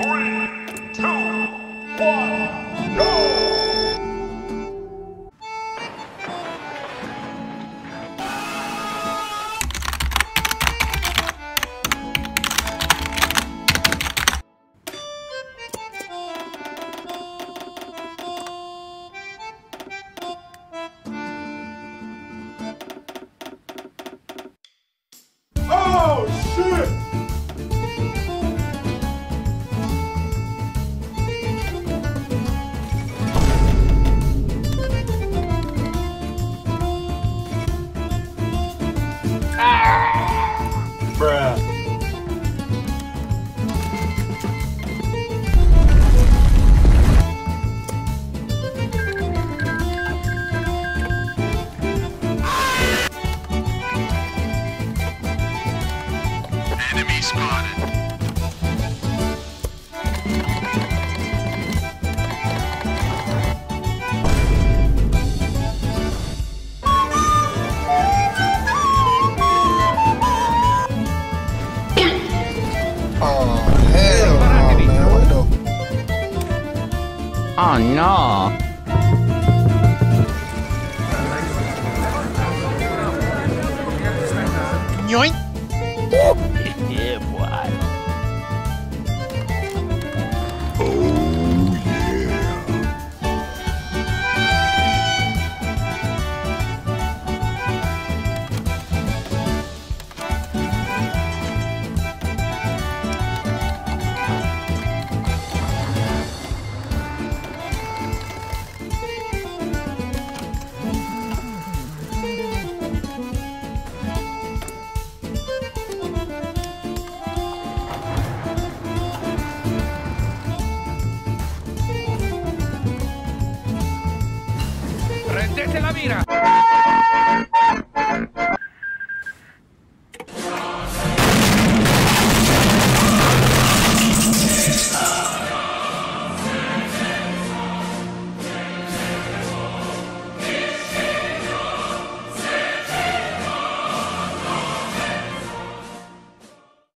Three, two, one, Bruh. Enemy spotted. Oh no. Yoink. yeah, Prendete la mira.